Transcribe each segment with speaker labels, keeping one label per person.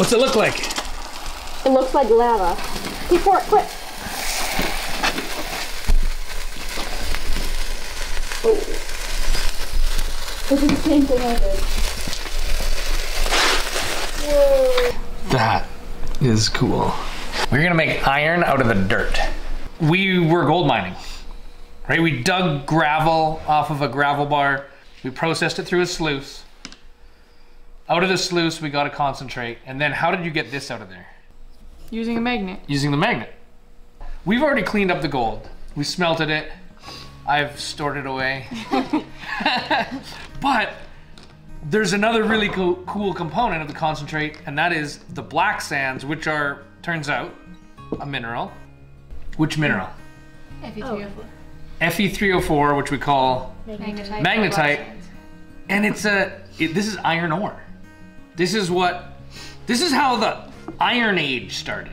Speaker 1: What's it look like?
Speaker 2: It looks like lava. Keep for it, quick. Oh. This is the same thing I did. Whoa.
Speaker 1: That is cool. We're gonna make iron out of the dirt. We were gold mining, right? We dug gravel off of a gravel bar. We processed it through a sluice. Out of the sluice, we got a concentrate. And then how did you get this out of there?
Speaker 3: Using a magnet.
Speaker 1: Using the magnet. We've already cleaned up the gold. We smelted it. I've stored it away. but there's another really cool, cool component of the concentrate, and that is the black sands, which are, turns out, a mineral. Which mineral?
Speaker 4: Fe3O4.
Speaker 1: Fe3O4, which we call
Speaker 4: Magnetite.
Speaker 1: Magnetite. and it's a it, this is iron ore. This is what this is how the Iron Age started.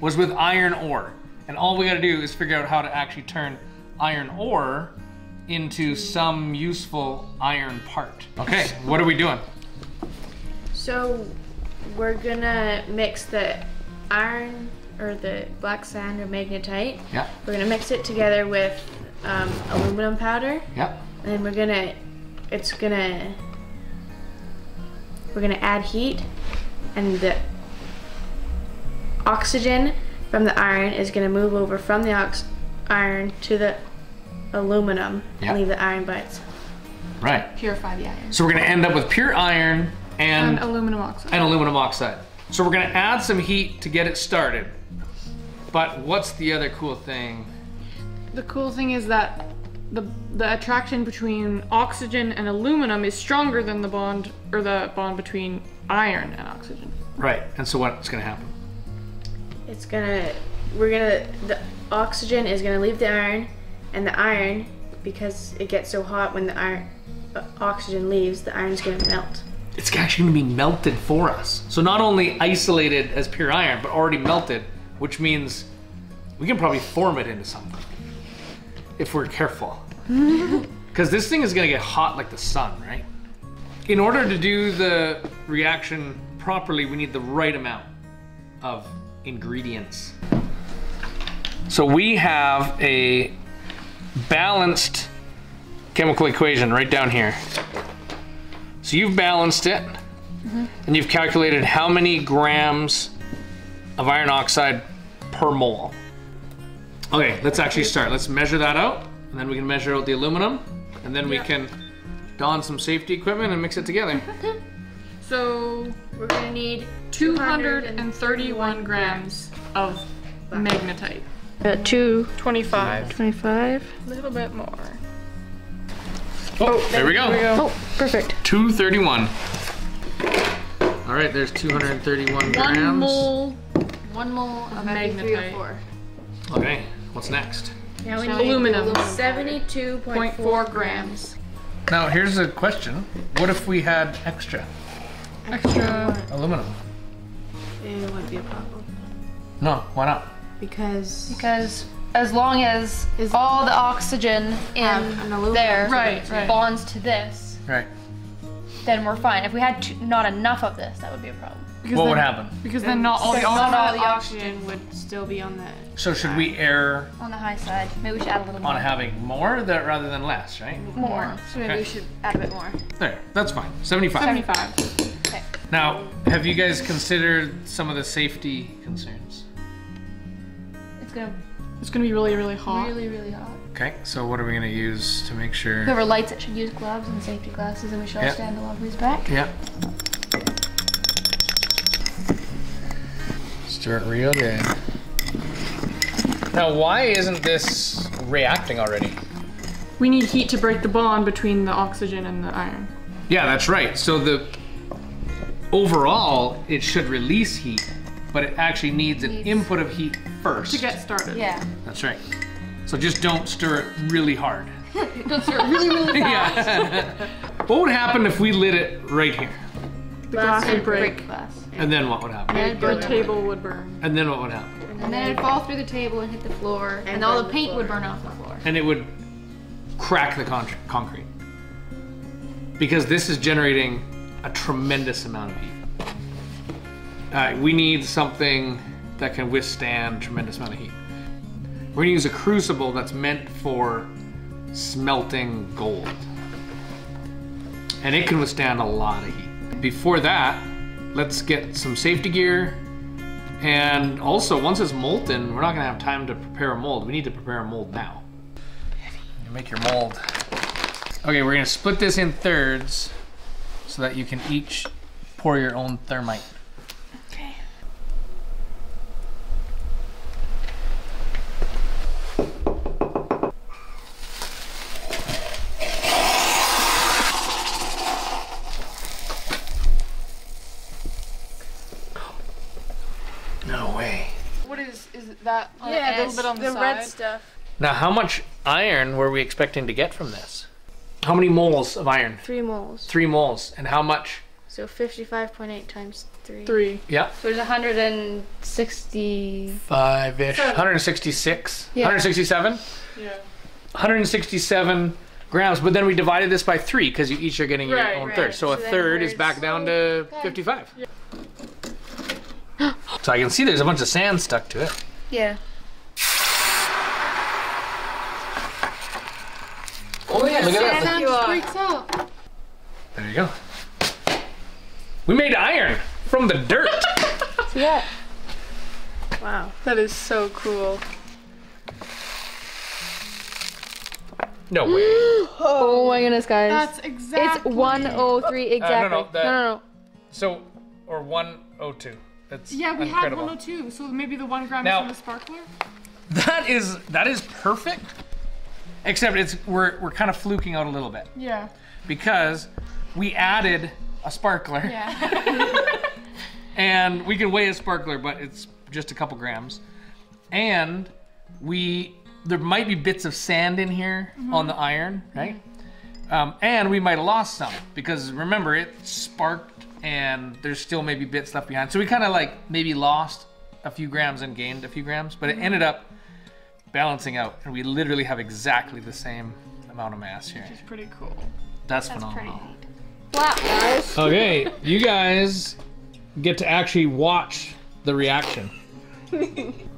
Speaker 1: Was with iron ore. And all we got to do is figure out how to actually turn iron ore into some useful iron part. Okay, what are we doing?
Speaker 4: So we're gonna mix the iron or the black sand or magnetite.
Speaker 1: Yeah.
Speaker 4: We're gonna mix it together with um, aluminum powder,
Speaker 1: Yeah.
Speaker 4: and we're gonna, it's gonna, we're gonna add heat, and the oxygen from the iron is gonna move over from the ox- iron to the aluminum
Speaker 1: Yeah.
Speaker 4: and leave the iron by itself.
Speaker 1: Right.
Speaker 3: Purify the iron.
Speaker 1: So we're going to end up with pure iron and
Speaker 3: And aluminum oxide.
Speaker 1: and aluminum oxide. So we're gonna add some heat to get it started. But what's the other cool thing?
Speaker 3: The cool thing is that the the attraction between oxygen and aluminum is stronger than the bond or the bond between iron and oxygen.
Speaker 1: Right. And so what's gonna happen?
Speaker 4: It's gonna, we're gonna, the oxygen is gonna leave the iron, and the iron, because it gets so hot when the iron, uh, oxygen leaves, the iron's gonna melt.
Speaker 1: It's actually gonna be melted for us. So not only isolated as pure iron, but already melted, which means we can probably form it into something if we're careful. Because this thing is gonna get hot like the sun, right? In order to do the reaction properly, we need the right amount of ingredients. So we have a balanced chemical equation right down here. So you've balanced it, mm-hmm. and you've calculated how many grams of iron oxide per mole. Okay, let's actually start. Let's measure that out, and then we can measure out the aluminum, and then we can don some safety equipment and mix it together.
Speaker 3: So
Speaker 4: We're gonna need
Speaker 3: 231 grams of magnetite.
Speaker 2: Two
Speaker 3: 25.
Speaker 2: twenty-five.
Speaker 3: A little bit more.
Speaker 1: Oh, oh there we go.
Speaker 2: Oh, perfect.
Speaker 1: 231. All right, there's 231 grams.
Speaker 3: One mole
Speaker 4: one mole of
Speaker 3: magnetite.
Speaker 4: Fe3O4.
Speaker 1: Okay, what's next?
Speaker 4: Now we
Speaker 3: Aluminum.
Speaker 4: 72.4
Speaker 3: grams.
Speaker 1: Now, here's a question. What if we had extra
Speaker 3: Extra.
Speaker 1: aluminum?
Speaker 4: It wouldn't be a problem.
Speaker 1: No, why not?
Speaker 4: Because
Speaker 5: Because as long as
Speaker 4: Is-
Speaker 5: all the oxygen in
Speaker 4: an
Speaker 5: there
Speaker 3: Right, right.
Speaker 5: bonds to this,
Speaker 1: Right.
Speaker 5: then we're fine. If we had too, not enough of this, that would be a problem.
Speaker 3: Because
Speaker 1: What
Speaker 3: then,
Speaker 1: would happen?
Speaker 3: Because then not all the
Speaker 5: Not
Speaker 3: oxygen.
Speaker 5: all the
Speaker 4: oxygen would still be on the.
Speaker 1: So should we err
Speaker 5: On the high side, maybe we should add a little more.
Speaker 1: on having more that rather than less, right?
Speaker 5: more. So maybe
Speaker 1: Okay.
Speaker 5: we should add a bit more.
Speaker 1: There, that's fine. 75.
Speaker 3: 75.
Speaker 5: Okay.
Speaker 1: Now, have you guys considered some of the safety concerns?
Speaker 5: It's gonna
Speaker 3: It's gonna be really, really hot.
Speaker 5: really, really hot.
Speaker 1: Okay, so what are we gonna use to make sure?
Speaker 5: Whoever lights it should use gloves and safety glasses, and we should all
Speaker 1: Yeah.
Speaker 5: stand a long ways back.
Speaker 1: Yeah. Start real good. Now, why isn't this reacting already?
Speaker 3: We need heat to break the bond between the oxygen and the iron.
Speaker 1: Yeah, that's right. So the overall, it should release heat, but it actually needs an
Speaker 5: Needs-
Speaker 1: input of heat first.
Speaker 3: To get started.
Speaker 5: Yeah.
Speaker 1: That's right. So just don't stir it really hard.
Speaker 5: Don't stir it really, really fast.
Speaker 1: Yeah. what would happen if we lit it right here?
Speaker 3: The glass would break.
Speaker 5: Break glass.
Speaker 1: And then what would happen?
Speaker 4: And
Speaker 3: The table would burn.
Speaker 1: And then what would happen?
Speaker 5: And then it'd fall through the table and hit the floor, and, all the
Speaker 4: the
Speaker 5: paint
Speaker 4: floor.
Speaker 5: would burn off the floor.
Speaker 1: And it would crack the con- concrete. Because this is generating a tremendous amount of heat. uh, we need something that can withstand tremendous amount of heat. We're gonna use a crucible that's meant for smelting gold. And it can withstand a lot of heat. Before that, let's get some safety gear. And also, once it's molten, we're not gonna have time to prepare a mold. We need to prepare a mold now. You make your mold. Okay, we're gonna split this in thirds so that you can each pour your own thermite.
Speaker 4: Okay.
Speaker 1: No way.
Speaker 3: What is is that? On,
Speaker 4: Yeah,
Speaker 3: a little bit on the,
Speaker 4: the
Speaker 3: side.
Speaker 4: red stuff.
Speaker 1: Now, how much iron were we expecting to get from this? How many moles of iron?
Speaker 4: Three moles.
Speaker 1: Three moles. And how much?
Speaker 4: So 55.8 times three.
Speaker 3: Three.
Speaker 1: Yeah.
Speaker 5: So there's
Speaker 1: 165 ish. 166.
Speaker 5: Yeah.
Speaker 1: 167?
Speaker 3: Yeah.
Speaker 1: 167 grams. But then we divided this by three because you each are getting your
Speaker 3: Right,
Speaker 1: own
Speaker 4: right.
Speaker 1: third. So, a
Speaker 4: So then
Speaker 1: third is back down to 55. Yeah. so I can see there's a bunch of sand stuck to it.
Speaker 5: Yeah.
Speaker 1: Oh yeah, look at that.
Speaker 4: You
Speaker 3: out.
Speaker 1: There you go. We made iron from the dirt.
Speaker 2: Yeah.
Speaker 4: Wow.
Speaker 3: That is so cool.
Speaker 1: no way.
Speaker 2: Oh my goodness, guys.
Speaker 3: That's exactly.
Speaker 2: it's 103 uh, exactly.
Speaker 1: no, that-
Speaker 2: no, no, no.
Speaker 1: So, or 102. That's
Speaker 3: Yeah, we
Speaker 1: incredible.
Speaker 3: had 102, so maybe the one gram
Speaker 1: Now-
Speaker 3: is from the sparkler.
Speaker 1: That is that is perfect. Except it's we're we're kind of fluking out a little bit
Speaker 3: Yeah.
Speaker 1: because we added a sparkler
Speaker 3: Yeah.
Speaker 1: and we can weigh a sparkler, but it's just a couple grams. And we there might be bits of sand in here on the iron, right? Um, and we might have lost some because remember it sparked and there's still maybe bits left behind. So we kind of like maybe lost a few grams and gained a few grams, but it ended up balancing out, and we literally have exactly the same amount of mass here.
Speaker 3: it's pretty cool.
Speaker 1: That's,
Speaker 4: Pretty
Speaker 1: phenomenal.
Speaker 4: neat.
Speaker 2: Flat, guys.
Speaker 1: Okay, you guys get to actually watch the reaction.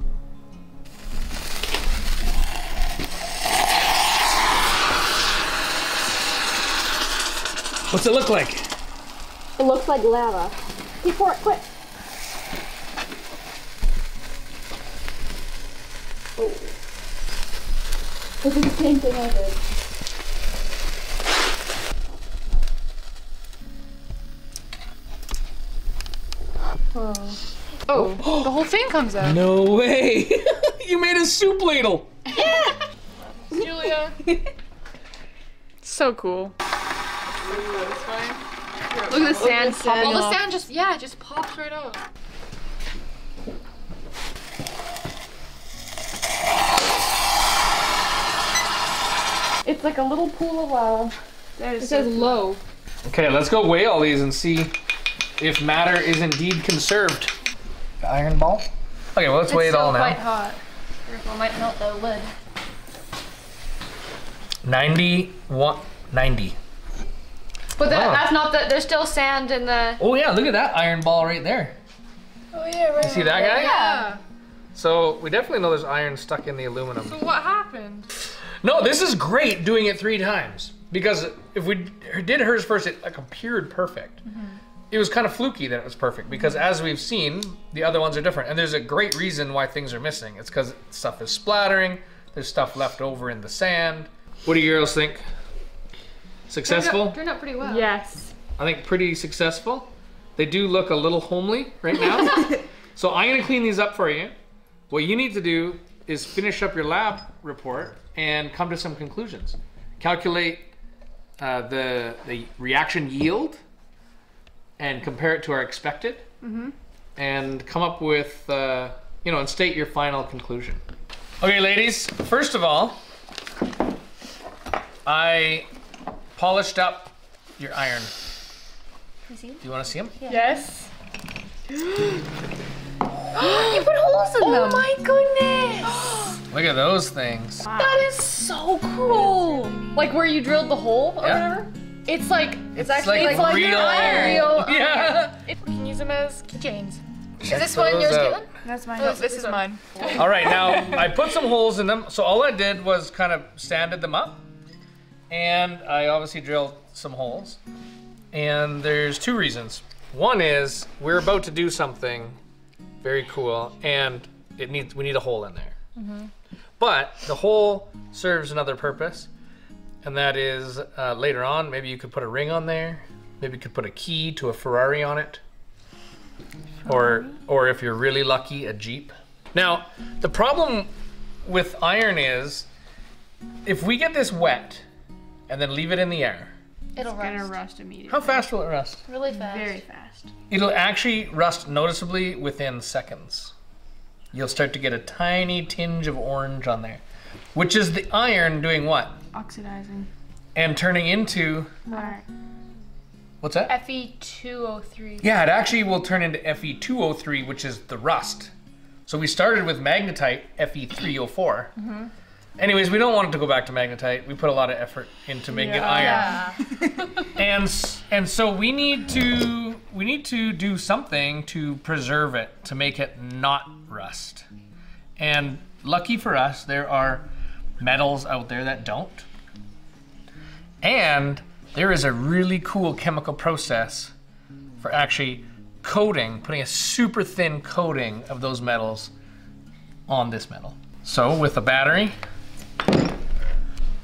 Speaker 1: What's it look like?
Speaker 2: It looks like lava. He pour it quick. Oh. This is the same thing I did.
Speaker 3: Oh, the whole thing comes out.
Speaker 1: No way! you made a soup ladle! Yeah!
Speaker 3: Julia. so cool. Look at the sand pop.
Speaker 2: sand
Speaker 3: All the sand just yeah, it just pops right out.
Speaker 2: It's like a little pool of lava.
Speaker 4: That is
Speaker 2: It
Speaker 4: so
Speaker 2: says low.
Speaker 1: Okay, let's go weigh all these and see if matter is indeed conserved. Iron ball? Okay, well, let's weigh it
Speaker 5: still
Speaker 1: all
Speaker 5: quite
Speaker 1: now.
Speaker 5: hot. Careful, it might melt the lid.
Speaker 1: 91, 90.
Speaker 5: But that,
Speaker 1: Wow.
Speaker 5: that's not the. There's still sand in the.
Speaker 1: Oh, yeah, look at that iron ball right there.
Speaker 5: Oh yeah, right.
Speaker 1: You see that guy?
Speaker 3: Yeah.
Speaker 1: So we definitely know there's iron stuck in the aluminum.
Speaker 3: So what happened?
Speaker 1: No, this is great doing it three times because if we did hers first, it like appeared perfect. Mm-hmm. It was kind of fluky that it was perfect because mm-hmm. as we've seen, the other ones are different, and there's a great reason why things are missing. It's because stuff is splattering. There's stuff left over in the sand. What do you girls think? Successful?
Speaker 5: Turned out pretty well.
Speaker 3: Yes.
Speaker 1: I think pretty successful. They do look a little homely right now. so I'm gonna clean these up for you. What you need to do is finish up your lab report and come to some conclusions. Calculate uh, the the reaction yield and compare it to our expected, and come up with uh, you know and state your final conclusion. Okay, ladies. First of all, I polished up your iron. Do you want to see them?
Speaker 3: Yes.
Speaker 5: You put holes in them. Oh my goodness.
Speaker 1: Look at those things.
Speaker 5: that is so cool. Like where you drilled the hole or
Speaker 1: Yeah.
Speaker 5: whatever. It's like
Speaker 1: It's,
Speaker 5: actually
Speaker 1: like,
Speaker 5: like
Speaker 1: real.
Speaker 5: iron. Real-
Speaker 1: Yeah.
Speaker 3: It, we can use them as keychains.
Speaker 5: Is this one yours,
Speaker 1: out.
Speaker 5: Caitlin?
Speaker 3: That's mine. No, this is mine.
Speaker 1: All right, now I put some holes in them. So all I did was kind of sanded them up, and I obviously drilled some holes. And there's two reasons. One is we're about to do something very cool, and it needs we need a hole in there. But the hole serves another purpose, and that is uh, later on maybe you could put a ring on there. Maybe you could put a key to a Ferrari on it or or if you're really lucky, a Jeep. Now, the problem with iron is if we get this wet and then leave it in the air,
Speaker 5: It'll
Speaker 3: Gonna
Speaker 5: rust.
Speaker 3: rust immediately.
Speaker 1: how fast will it rust?
Speaker 5: Really fast.
Speaker 3: Very fast.
Speaker 1: It'll actually rust noticeably within seconds. You'll start to get a tiny tinge of orange on there, which is the iron doing what?
Speaker 3: Oxidizing.
Speaker 1: And turning into
Speaker 3: Alright.
Speaker 1: what's that?
Speaker 5: Fe two oh three.
Speaker 1: Yeah, it actually will turn into Fe2O3, which is the rust. So we started with magnetite, Fe3O4. Mm-hmm. Anyways, we don't want it to go back to magnetite. We put a lot of effort into making iron.
Speaker 5: Yeah.
Speaker 1: And and so we need to we need to do something to preserve it to make it not rust. And lucky for us, there are metals out there that don't. And there is a really cool chemical process for actually coating, putting a super thin coating of those metals on this metal. So with a battery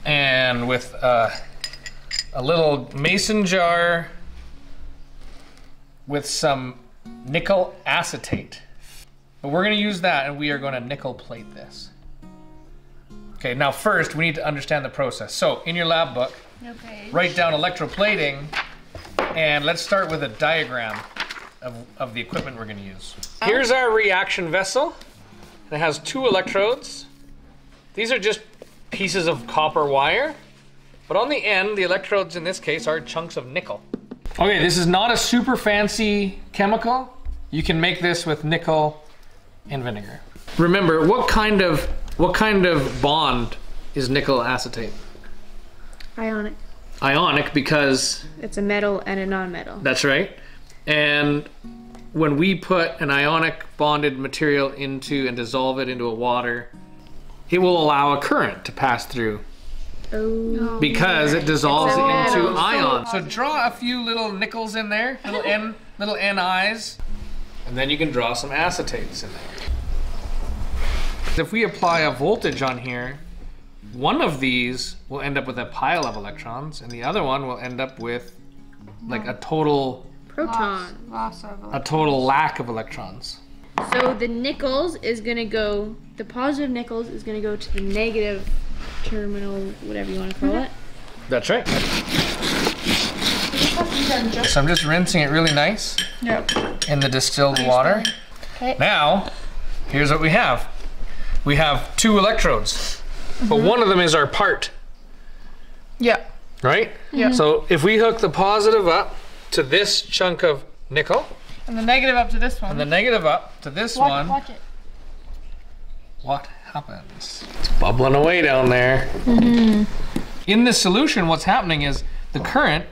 Speaker 1: and with uh, a little mason jar with some nickel acetate. But we're going to use that and we are going to nickel plate this. Okay, now first we need to understand the process. So in your lab book,
Speaker 5: Okay.
Speaker 1: write down electroplating and let's start with a diagram of, of the equipment we're going to use. Here's our reaction vessel. It has two electrodes. These are just pieces of copper wire, but on the end, the electrodes in this case are chunks of nickel. Okay, this is not a super fancy chemical. You can make this with nickel and vinegar. Remember, what kind of what kind of bond is nickel acetate?
Speaker 4: Ionic.
Speaker 1: Ionic because
Speaker 4: It's a metal and a non-metal.
Speaker 1: that's right. And when we put an ionic bonded material into and dissolve it into a water, it will allow a current to pass through
Speaker 4: Oh.
Speaker 1: because it dissolves
Speaker 4: It's
Speaker 1: into ions. So draw a few little nickels in there, little N, little NIs, and then you can draw some acetates in there. If we apply a voltage on here, one of these will end up with a pile of electrons, and the other one will end up with like a total
Speaker 4: Proton.
Speaker 3: Loss of
Speaker 1: a total lack of electrons.
Speaker 4: So the nickels is gonna go. The positive nickels is gonna go to the negative terminal, whatever you want to call mm-hmm. it.
Speaker 1: That's right. So I'm just rinsing it really nice
Speaker 3: Yep.
Speaker 1: in the distilled water.
Speaker 5: Okay.
Speaker 1: Now, here's what we have. We have two electrodes, but mm-hmm. one of them is our part,
Speaker 3: Yeah.
Speaker 1: right?
Speaker 3: Yeah.
Speaker 1: So if we hook the positive up to this chunk of nickel,
Speaker 3: And the negative up to this one.
Speaker 1: and the negative up to this
Speaker 5: Watch,
Speaker 1: one,
Speaker 5: watch it.
Speaker 1: What happens? It's bubbling away down there. Mm-hmm. In this solution, what's happening is the current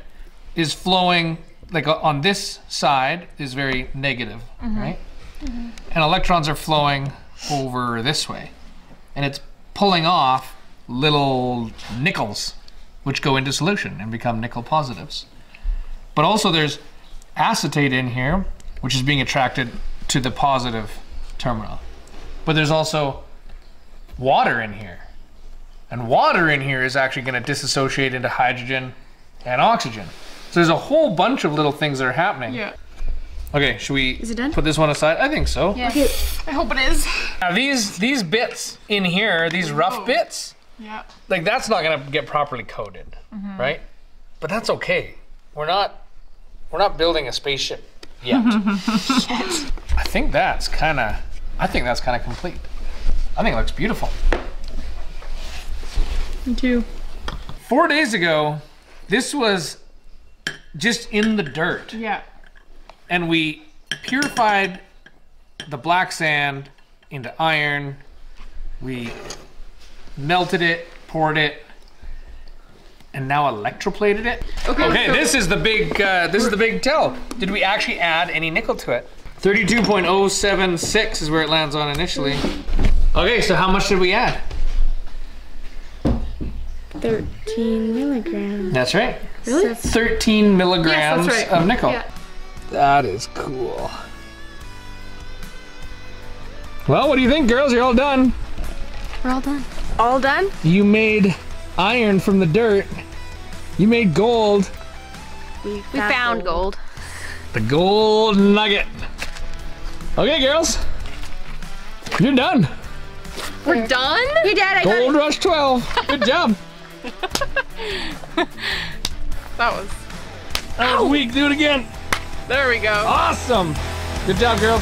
Speaker 1: is flowing, like uh, on this side, is very negative, mm-hmm. right? Mm-hmm. And electrons are flowing over this way. And it's pulling off little nickels, which go into solution and become nickel positives. But also, there's acetate in here, which is being attracted to the positive terminal. But there's also water in here. And water in here is actually going to dissociate into hydrogen and oxygen. So there's a whole bunch of little things that are happening.
Speaker 3: Yeah.
Speaker 1: Okay, should we is
Speaker 4: it done?
Speaker 1: put this one aside? I think so.
Speaker 5: Yeah.
Speaker 3: I hope it is.
Speaker 1: Now these these bits in here, these rough oh. bits,
Speaker 3: Yeah.
Speaker 1: like that's not going to get properly coated, mm-hmm. right? But that's okay. We're not we're not building a spaceship yet. I think that's kind of I think that's kind of complete. I think it looks beautiful.
Speaker 3: Me too.
Speaker 1: Four days ago, this was just in the dirt,
Speaker 3: Yeah.
Speaker 1: and we purified the black sand into iron. We melted it, poured it, and now electroplated it.
Speaker 3: Okay.
Speaker 1: Okay,
Speaker 3: so-
Speaker 1: this is the big uh, this is the big tell. Did we actually add any nickel to it? 32.076 is where it lands on initially. Okay, so how much did we add?
Speaker 4: 13 milligrams.
Speaker 1: That's right.
Speaker 4: Really?
Speaker 1: 13 milligrams
Speaker 3: right.
Speaker 1: of nickel.
Speaker 3: Yeah.
Speaker 1: That is cool. Well, what do you think, girls? You're all done.
Speaker 5: We're all done.
Speaker 4: All done?
Speaker 1: You made iron from the dirt. You made gold.
Speaker 4: We
Speaker 5: We found gold.
Speaker 1: The gold nugget. Okay, girls. You're done.
Speaker 3: We're done?
Speaker 4: You did it.
Speaker 1: Gold Rush 12. Good job.
Speaker 3: That was.
Speaker 1: That was weak. Do it again.
Speaker 3: There we go.
Speaker 1: Awesome. Good job, girls.